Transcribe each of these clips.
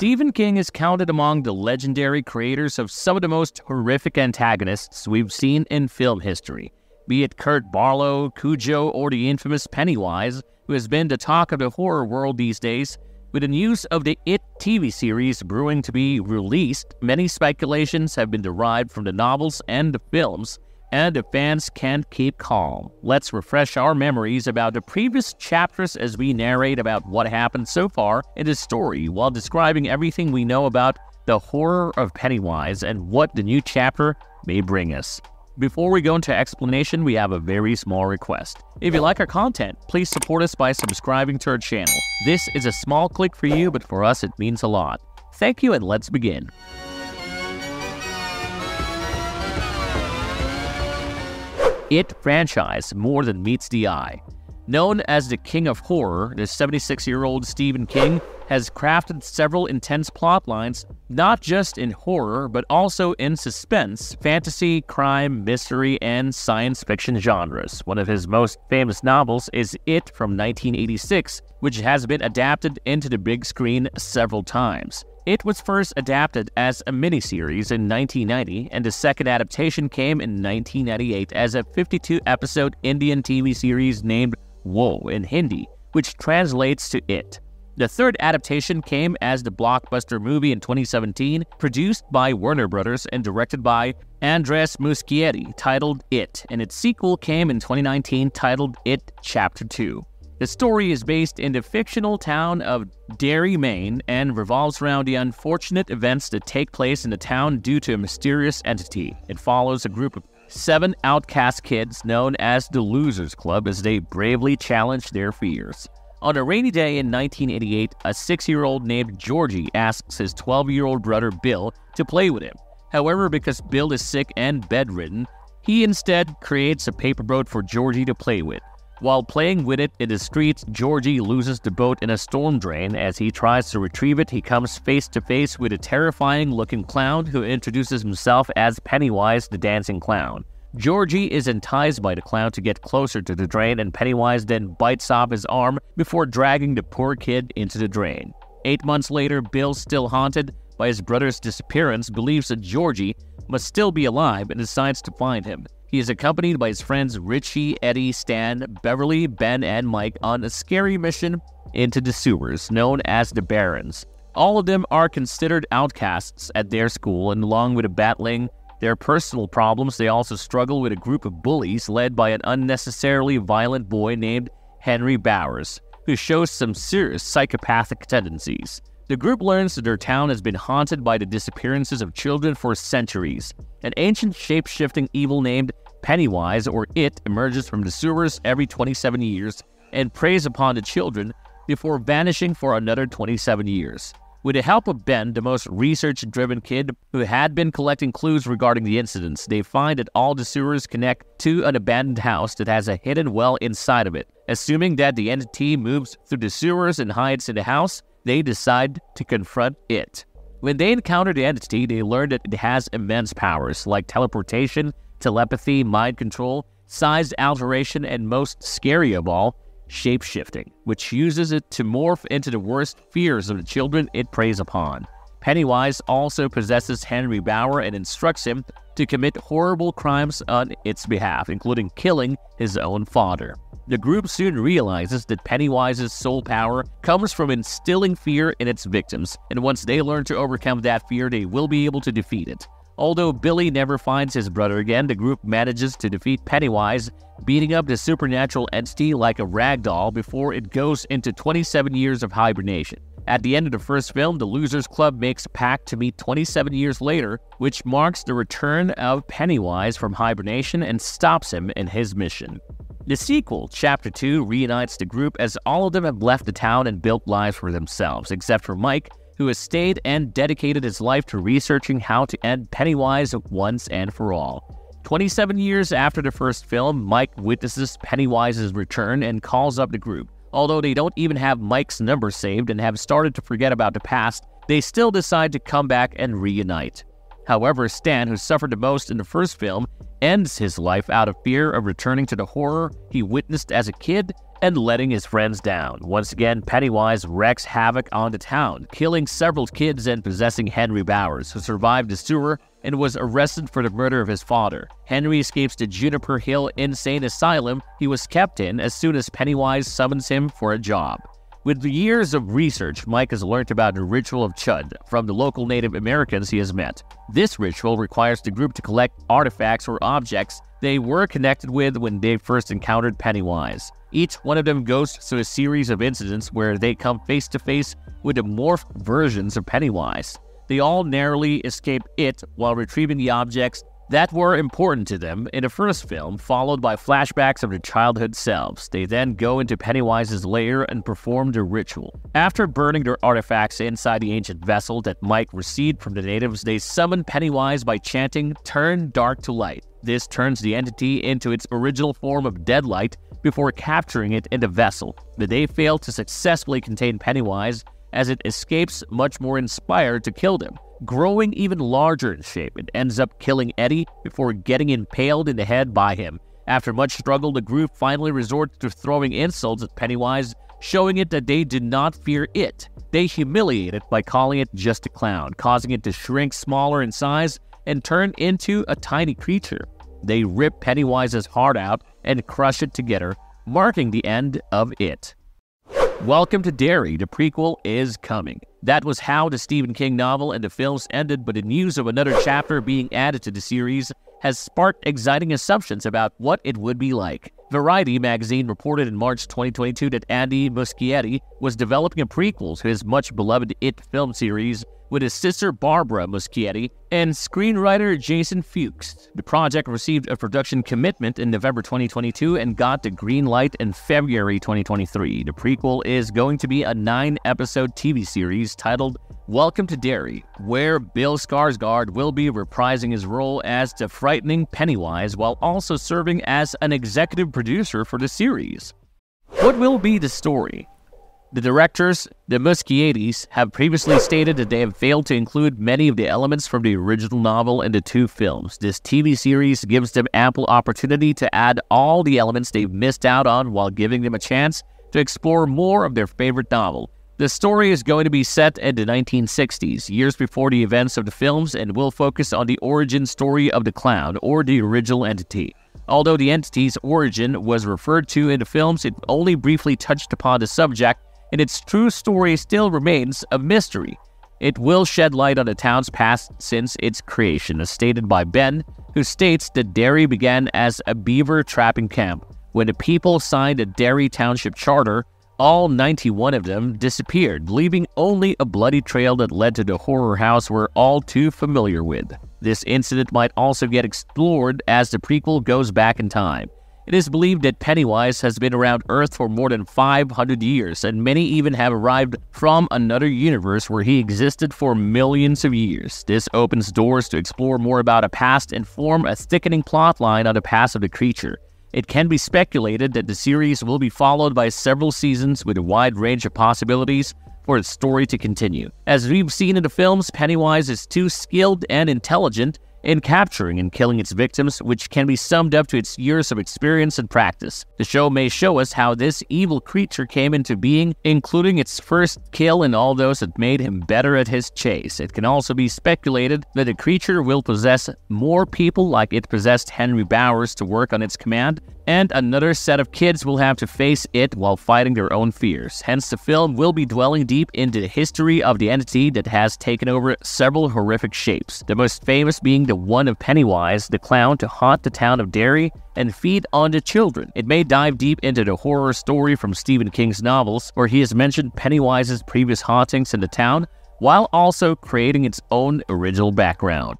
Stephen King is counted among the legendary creators of some of the most horrific antagonists we've seen in film history, be it Kurt Barlow, Cujo, or the infamous Pennywise, who has been the talk of the horror world these days. With the news of the It TV series brewing to be released, many speculations have been derived from the novels and the films, and the fans can't keep calm. Let's refresh our memories about the previous chapters as we narrate about what happened so far in the story while describing everything we know about the horror of Pennywise and what the new chapter may bring us. Before we go into explanation, we have a very small request. If you like our content, please support us by subscribing to our channel. This is a small click for you, but for us it means a lot. Thank you and let's begin. It franchise more than meets the eye. Known as the King of Horror, the 76 year old Stephen King has crafted several intense plot lines, not just in horror, but also in suspense, fantasy, crime, mystery, and science fiction genres. One of his most famous novels is It from 1986, which has been adapted into the big screen several times. It was first adapted as a miniseries in 1990, and the second adaptation came in 1998 as a 52 episode Indian TV series named Woh in Hindi, which translates to It. The third adaptation came as the blockbuster movie in 2017, produced by Warner Brothers and directed by Andres Muschietti, titled It, and its sequel came in 2019 titled It Chapter 2. The story is based in the fictional town of Derry, Maine, and revolves around the unfortunate events that take place in the town due to a mysterious entity. It follows a group of seven outcast kids known as the Losers Club as they bravely challenge their fears. On a rainy day in 1988, a six year old named Georgie asks his 12 year old brother Bill to play with him. However, because Bill is sick and bedridden, he instead creates a paper boat for Georgie to play with. While playing with it in the streets, Georgie loses the boat in a storm drain. As he tries to retrieve it, he comes face to face with a terrifying looking clown who introduces himself as Pennywise the Dancing Clown. Georgie is enticed by the clown to get closer to the drain, and Pennywise then bites off his arm before dragging the poor kid into the drain. Eight months later, Bill, still haunted by his brother's disappearance, believes that Georgie must still be alive and decides to find him. He is accompanied by his friends Richie, Eddie, Stan, Beverly, Ben, and Mike on a scary mission into the sewers known as the Barrens. All of them are considered outcasts at their school, and along with battling their personal problems, they also struggle with a group of bullies led by an unnecessarily violent boy named Henry Bowers, who shows some serious psychopathic tendencies. The group learns that their town has been haunted by the disappearances of children for centuries. An ancient shape shifting evil named Pennywise, or It, emerges from the sewers every 27 years and preys upon the children before vanishing for another 27 years. With the help of Ben, the most research driven kid who had been collecting clues regarding the incidents, they find that all the sewers connect to an abandoned house that has a hidden well inside of it. Assuming that the entity moves through the sewers and hides in the house, they decide to confront it. When they encounter the entity, they learn that it has immense powers like teleportation, telepathy, mind control, size alteration, and most scary of all, shape shifting, which uses it to morph into the worst fears of the children it preys upon. Pennywise also possesses Henry Bowers and instructs him to commit horrible crimes on its behalf, including killing his own father. The group soon realizes that Pennywise's sole power comes from instilling fear in its victims, and once they learn to overcome that fear, they will be able to defeat it. Although Billy never finds his brother again, the group manages to defeat Pennywise, beating up the supernatural entity like a rag doll before it goes into 27 years of hibernation. At the end of the first film, the Losers Club makes a pact to meet 27 years later, which marks the return of Pennywise from hibernation and stops him in his mission. The sequel, Chapter 2, reunites the group as all of them have left the town and built lives for themselves, except for Mike, who has stayed and dedicated his life to researching how to end Pennywise once and for all. 27 years after the first film, Mike witnesses Pennywise's return and calls up the group. Although they don't even have Mike's number saved and have started to forget about the past, they still decide to come back and reunite. However, Stan, who suffered the most in the first film, ends his life out of fear of returning to the horror he witnessed as a kid and letting his friends down. Once again, Pennywise wreaks havoc on the town, killing several kids and possessing Henry Bowers, who survived the sewer and was arrested for the murder of his father. Henry escapes the Juniper Hill Insane Asylum he was kept in as soon as Pennywise summons him for a job. With years of research, Mike has learned about the ritual of Chud from the local Native Americans he has met. This ritual requires the group to collect artifacts or objects they were connected with when they first encountered Pennywise. Each one of them goes through a series of incidents where they come face to face with the morphed versions of Pennywise. They all narrowly escape it while retrieving the objects that were important to them in the first film, followed by flashbacks of their childhood selves. They then go into Pennywise's lair and perform the ritual. After burning their artifacts inside the ancient vessel that Mike received from the natives, they summon Pennywise by chanting, Turn dark to light. This turns the entity into its original form of deadlight before capturing it in the vessel. But they fail to successfully contain Pennywise as it escapes much more inspired to kill them. Growing even larger in shape, it ends up killing Eddie before getting impaled in the head by him. After much struggle, the group finally resorts to throwing insults at Pennywise, showing it that they did not fear it. They humiliate it by calling it just a clown, causing it to shrink smaller in size and turn into a tiny creature. They rip Pennywise's heart out and crush it together, marking the end of it. Welcome to Derry. The prequel is coming. That was how the Stephen King novel and the films ended, but the news of another chapter being added to the series has sparked exciting assumptions about what it would be like. Variety magazine reported in March 2022 that Andy Muschietti was developing a prequel to his much beloved It film series with his sister Barbara Muschietti and screenwriter Jason Fuchs. The project received a production commitment in November 2022 and got the green light in February 2023. The prequel is going to be a nine episode TV series titled Welcome to Derry, where Bill Skarsgård will be reprising his role as the frightening Pennywise while also serving as an executive producer for the series. What will be the story? The directors, the Muschiettis, have previously stated that they have failed to include many of the elements from the original novel in the two films. This TV series gives them ample opportunity to add all the elements they've missed out on while giving them a chance to explore more of their favorite novel. The story is going to be set in the 1960s, years before the events of the films, and will focus on the origin story of the clown, or the original entity. Although the entity's origin was referred to in the films, it only briefly touched upon the subject and its true story still remains a mystery. It will shed light on the town's past since its creation, as stated by Ben, who states that Derry began as a beaver trapping camp. When the people signed a Derry Township charter, all 91 of them disappeared, leaving only a bloody trail that led to the horror house we're all too familiar with. This incident might also get explored as the prequel goes back in time. It is believed that Pennywise has been around Earth for more than 500 years, and many even have arrived from another universe where he existed for millions of years. This opens doors to explore more about a past and form a thickening plotline on the past of the creature. It can be speculated that the series will be followed by several seasons with a wide range of possibilities for its story to continue. As we've seen in the films, Pennywise is too skilled and intelligent in capturing and killing its victims, which can be summed up to its years of experience and practice. The show may show us how this evil creature came into being, including its first kill and all those that made him better at his chase. It can also be speculated that the creature will possess more people like it possessed Henry Bowers to work on its command, and another set of kids will have to face it while fighting their own fears. Hence, the film will be dwelling deep into the history of the entity that has taken over several horrific shapes, the most famous being the one of Pennywise, the clown, to haunt the town of Derry and feed on the children. It may dive deep into the horror story from Stephen King's novels, where he has mentioned Pennywise's previous hauntings in the town, while also creating its own original background.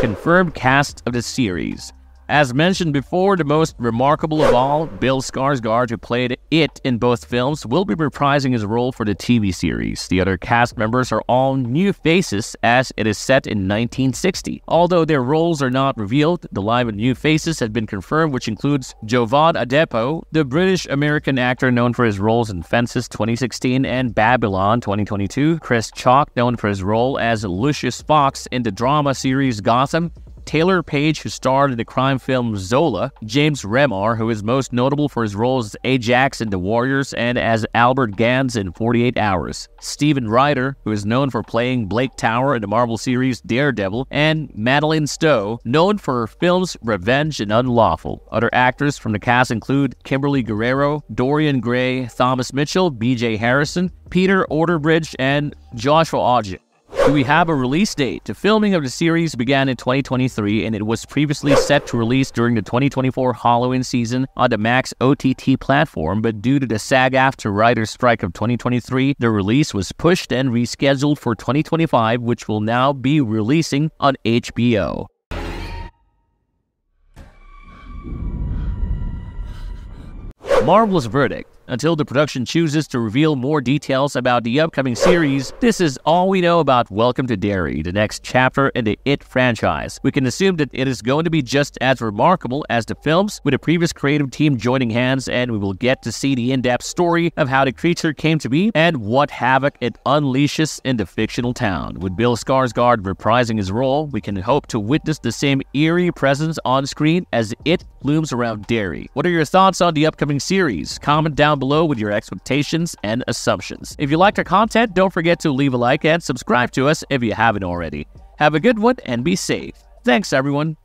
Confirmed cast of the series as mentioned before, the most remarkable of all, Bill Skarsgård, who played it in both films, will be reprising his role for the TV series. The other cast members are all new faces, as it is set in 1960. Although their roles are not revealed, the live and new faces have been confirmed, which includes Jovan Adepo, the British-American actor known for his roles in Fences 2016 and Babylon 2022, Chris Chalk, known for his role as Lucius Fox in the drama series Gotham, Taylour Paige, who starred in the crime film Zola, James Remar, who is most notable for his roles as Ajax in The Warriors and as Albert Ganz in 48 Hours, Stephen Rider, who is known for playing Blake Tower in the Marvel series Daredevil, and Madeleine Stowe, known for her films Revenge and Unlawful. Other actors from the cast include Kimberly Guerrero, Dorian Gray, Thomas Mitchell, BJ Harrison, Peter Outerbridge, and Joshua Odjick. Do we have a release date? The filming of the series began in 2023 and it was previously set to release during the 2024 Halloween season on the Max OTT platform, but due to the SAG AFTRA writer's strike of 2023, the release was pushed and rescheduled for 2025, which will now be releasing on HBO. Marvel's verdict. Until the production chooses to reveal more details about the upcoming series, this is all we know about Welcome to Derry, the next chapter in the It franchise. We can assume that it is going to be just as remarkable as the films, with a previous creative team joining hands, and we will get to see the in depth story of how the creature came to be and what havoc it unleashes in the fictional town. With Bill Skarsgård reprising his role, we can hope to witness the same eerie presence on screen as it looms around Derry. What are your thoughts on the upcoming series? Comment down below with your expectations and assumptions. If you liked our content, don't forget to leave a like and subscribe to us if you haven't already. Have a good one and be safe. Thanks, everyone.